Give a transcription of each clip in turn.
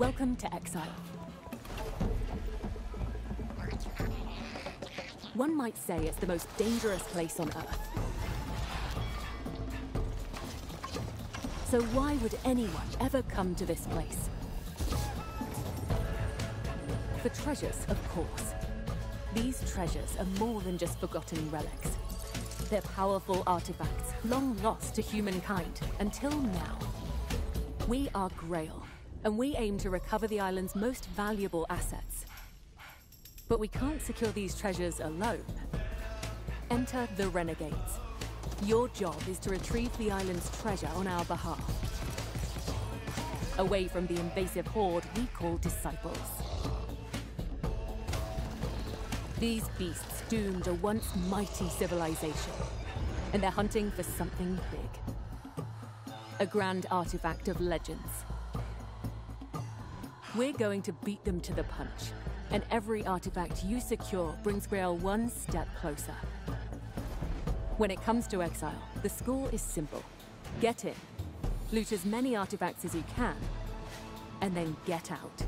Welcome to X-Isle. One might say it's the most dangerous place on Earth. So why would anyone ever come to this place? For treasures, of course. These treasures are more than just forgotten relics. They're powerful artifacts, long lost to humankind, until now. We are Grail, and we aim to recover the island's most valuable assets. But we can't secure these treasures alone. Enter the Renegades. Your job is to retrieve the island's treasure on our behalf. Away from the invasive horde we call Disciples. These beasts doomed a once mighty civilization, and they're hunting for something big. A grand artifact of legends. We're going to beat them to the punch, and every artifact you secure brings Grail one step closer. When it comes to X-Isle, the score is simple. Get in, loot as many artifacts as you can, and then get out.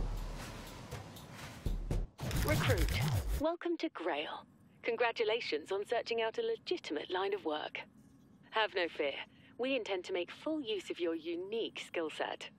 Recruit, welcome to Grail. Congratulations on searching out a legitimate line of work. Have no fear, we intend to make full use of your unique skill set.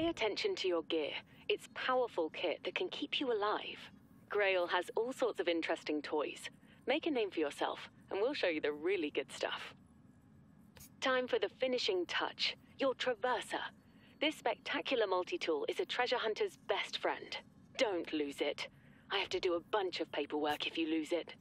Pay attention to your gear. It's powerful kit that can keep you alive. Grail has all sorts of interesting toys. Make a name for yourself, and we'll show you the really good stuff. Time for the finishing touch, your Traverser. This spectacular multi-tool is a treasure hunter's best friend. Don't lose it. I have to do a bunch of paperwork if you lose it.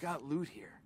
Got loot here.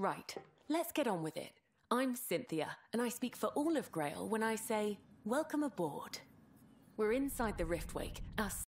Right, let's get on with it. I'm Cynthia, and I speak for all of Grail when I say Welcome aboard. We're inside the Riftwake, our